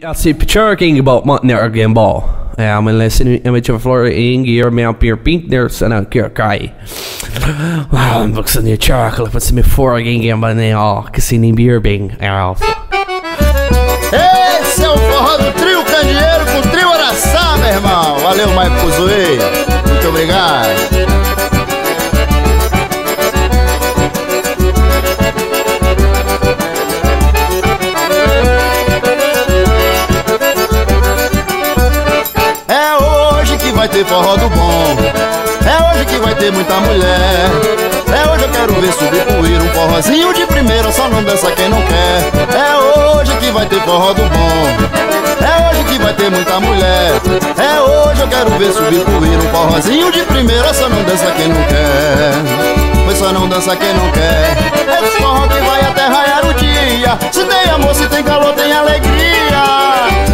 Jag ser picture inga bort mat ner again ball. Ja, men listen jag vet ju för ing ger mig upp här pink ner sen att kör kai. Wow, vuxen i chocolate på sig med för ingen. Ja. Esse é o forró do trio Candeeiro com o trio Araçá, meu irmão. Valeu, Mike forró do bom É hoje que vai ter muita mulher. É hoje eu quero ver subir poeira Um forrozinho de primeira, só não dança quem não quer. É hoje que vai ter forró do bom É hoje que vai ter muita mulher. É hoje eu quero ver subir poeira Um forrozinho de primeira, só não dança quem não quer. Pois só não dança quem não quer. É forró que vai até raiar o dia. Se tem amor, se tem calor, tem alegria.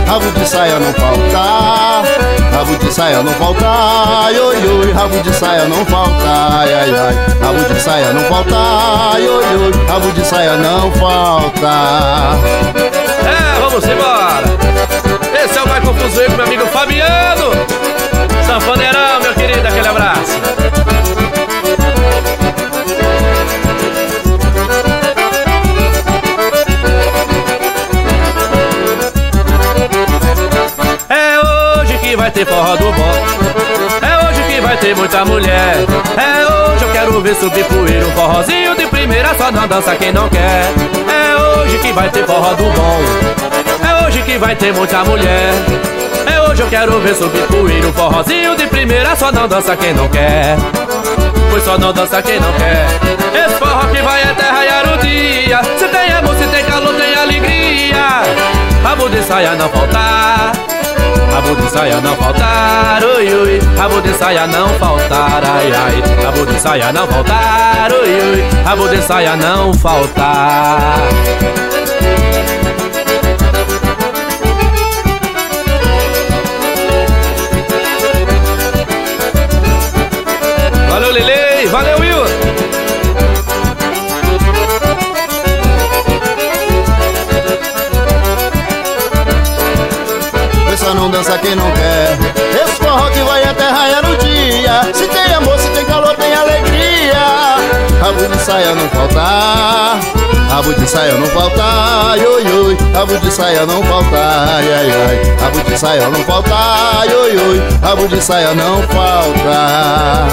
Rabo de saia não falta Rabo de saia não falta. Ai, oi, oi Rabo de saia não falta. Ai, ai, ai. Rabo de saia não falta. Ai, oi, oi Rabo de saia não falta. É, vamos embora. Esse é o mais confuso meu amigo Fabiano. Sanfoneirão, ter forró do bom. É hoje que vai ter muita mulher. É hoje eu quero ver subir poeira. Um forrozinho de primeira, só não dança quem não quer. É hoje que vai ter forró do bom. É hoje que vai ter muita mulher. É hoje eu quero ver subir poeira. Um forrozinho de primeira, só não dança quem não quer. Pois só não dança quem não quer. Esse forró que vai até raiar o dia. Se tem amor, se tem calor, tem alegria. Rabo de saia não faltar. Rabo de saia não faltar, oi oi. Rabo de saia não faltar, ai ai. Rabo de saia não faltar, oi oi. Rabo de saia não faltar só não dança quem não quer. Esse forró que vai até raiar no dia. Se tem amor, se tem calor, tem alegria. Rabo de saia não faltar Rabo de saia não faltar, oi, oi Rabo de saia não faltar, ai, ai Rabo de saia não faltar, oi, oi Rabo de saia não faltar